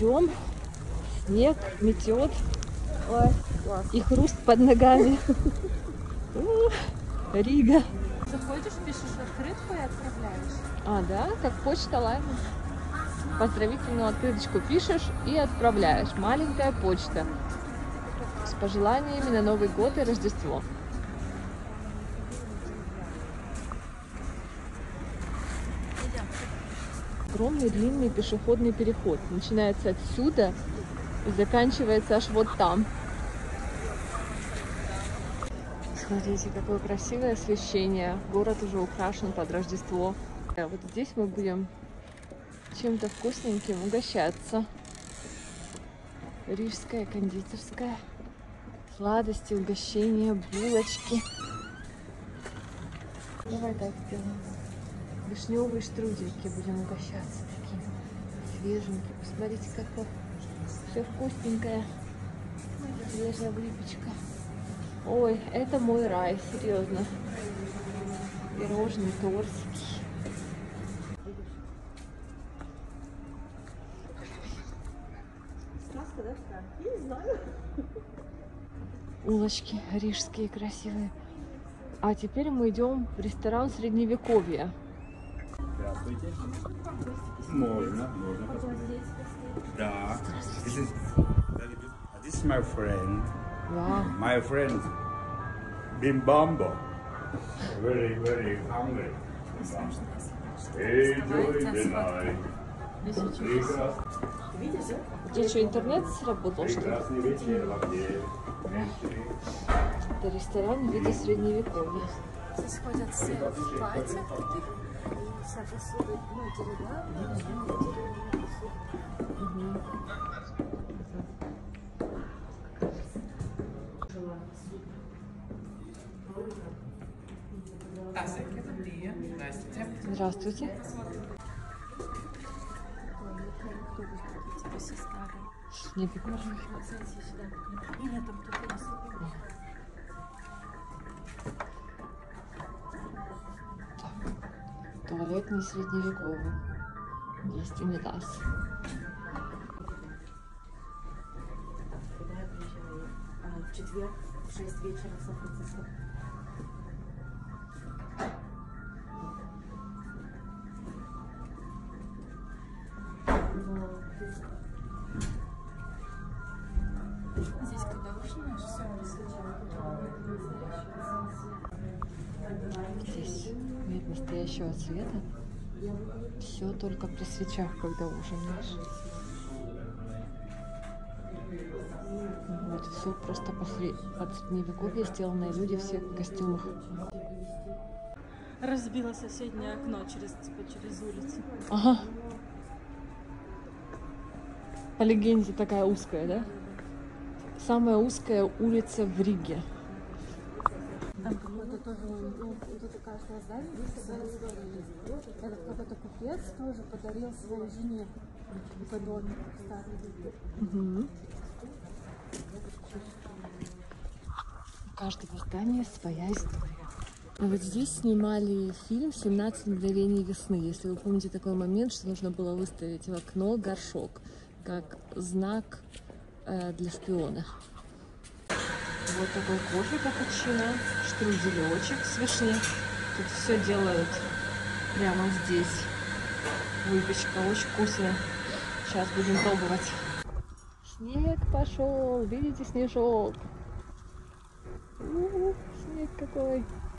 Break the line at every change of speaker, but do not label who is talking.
идем, снег метет
Ой, класс.
и хруст под ногами. Рига.
Заходишь, пишешь открытку и отправляешь.
А, да? Как почта лайм. Поздравительную открыточку пишешь и отправляешь. Маленькая почта. С пожеланиями на Новый год и Рождество. Огромный длинный пешеходный переход. Начинается отсюда и заканчивается аж вот там. Смотрите, какое красивое освещение. Город уже украшен под Рождество. А Вот здесь мы будем чем-то вкусненьким угощаться. Рижская кондитерская. Сладости, угощения, булочки. Давай так сделаем. Вишневые штрудельки будем угощаться такие. Свеженькие. Посмотрите, как все вкусненькое. Свежая выпечка. Ой, это мой рай, серьезно. Пирожный, тортики.
Сказка, да? Я не знаю.
Улочки рижские красивые. А теперь мы идем в ресторан средневековья.
Здравствуйте. Можно, можно посмотреть. Да. This is good. This is my friend.
Вау.
My friend Bimbambo. Very, very hungry. Enjoy the night. Прекрасный,
Здесь что, интернет сработал, что ли?
прекрасный вечер.
Это ресторан в виде средневековья.
Здесь ходят все в платьях таких. Вся посуда, ну, деревянная.
Здравствуйте.
Типа все старые.
Не.
И нет, там кто-то есть.
Туалетный средневековый. Есть унитаз.
А, в четверг в 6 вечера в Сан-Франциско.
Настоящего цвета. Все только при свечах, когда ужинаешь. Вот, все просто по сре- под средневековье сделанные люди все в костюмах.
Разбило соседнее окно через, типа, через улицу.
Ага. По легенде такая узкая, да? Самая узкая улица в Риге.
Тоже, ну, вот это каждое здание есть своя история. Этот какой-то купец тоже подарил своей жене домик старый.
Мгм. У каждого здания своя история. А вот здесь снимали фильм «17 мгновений весны». Если вы помните такой момент, что нужно было выставить в окно горшок, как знак э, для шпиона. Вот такой кофе капучино, штруделечек с вишней. Тут все делают прямо здесь. Выпечка очень вкусная. Сейчас будем пробовать. Снег пошел, видите снежок? У, снег какой.